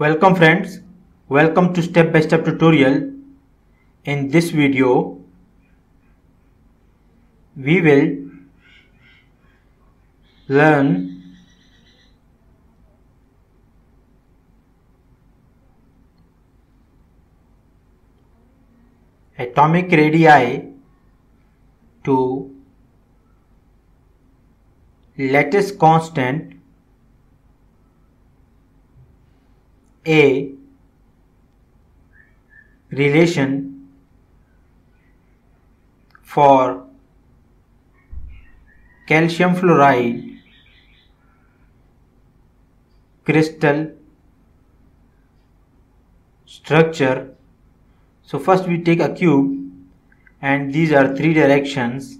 Welcome friends, welcome to step by step tutorial. In this video, we will learn atomic radii to lattice constant a relation for calcium fluoride crystal structure. So first we take a cube and these are three directions.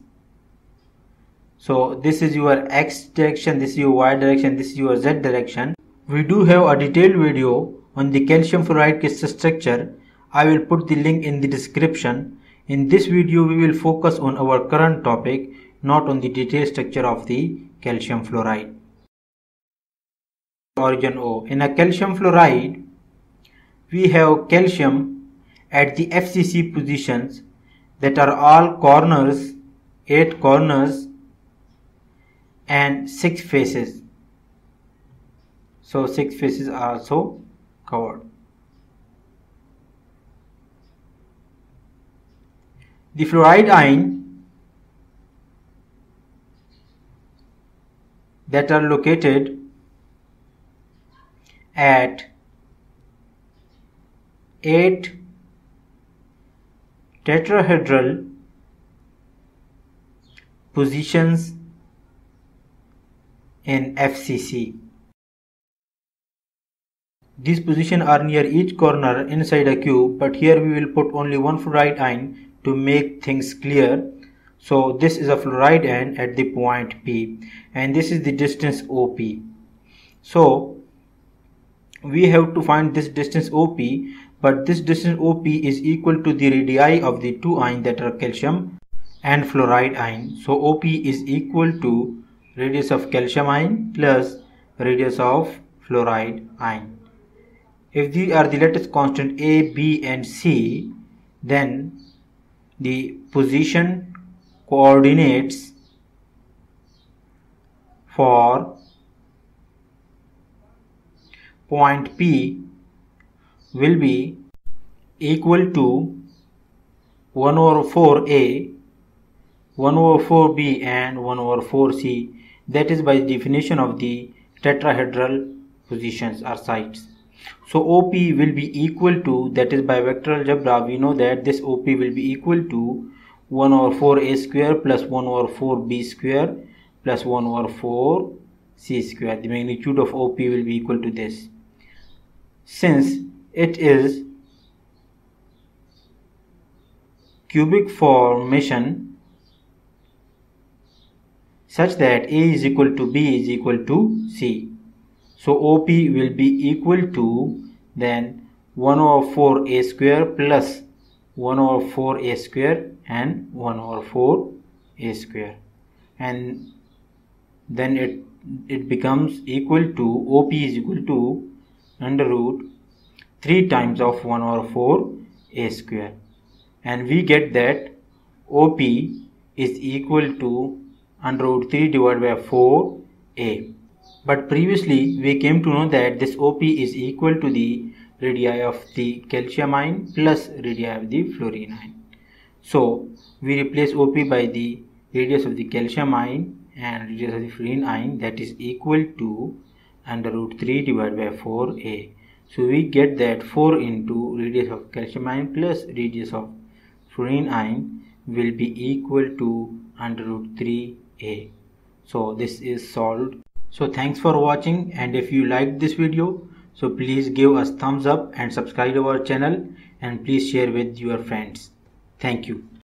So this is your x direction this is your y direction this is your z direction. We do have a detailed video on the calcium fluoride crystal structure. I will put the link in the description. In this video we will focus on our current topic not on the detailed structure of the calcium fluoride. Origin O. In a calcium fluoride we have calcium at the FCC positions that are all corners, 8 corners and 6 faces so six faces are also covered the fluoride ion that are located at 8 tetrahedral positions in FCC. These positions are near each corner inside a cube but here we will put only one fluoride ion to make things clear. So this is a fluoride ion at the point P and this is the distance OP. So we have to find this distance OP but this distance OP is equal to the radii of the two ions that are calcium and fluoride ion. So OP is equal to radius of calcium ion plus radius of fluoride ion. If these are the lattice constant A, B and C, then the position coordinates for point P will be equal to 1 over 4A, 1 over 4B and 1 over 4C. That is by definition of the tetrahedral positions or sites. So OP will be equal to that is by vector algebra we know that this OP will be equal to 1 over 4 a square plus 1 over 4 b square plus 1 over 4 c square. The magnitude of OP will be equal to this. Since it is cubic formation such that A is equal to B is equal to C. So OP will be equal to then 1 over 4 a square plus 1 over 4 a square and 1 over 4 a square. And then it it becomes equal to OP is equal to under root 3 times of 1 over 4 a square. And we get that OP is equal to under root 3 divided by 4 a but previously we came to know that this OP is equal to the radii of the calcium ion plus radii of the fluorine ion. So we replace OP by the radius of the calcium ion and radius of the fluorine ion that is equal to under root 3 divided by 4a. So we get that 4 into radius of calcium ion plus radius of fluorine ion will be equal to under root 3a. So this is solved so thanks for watching and if you liked this video so please give us thumbs up and subscribe to our channel and please share with your friends. Thank you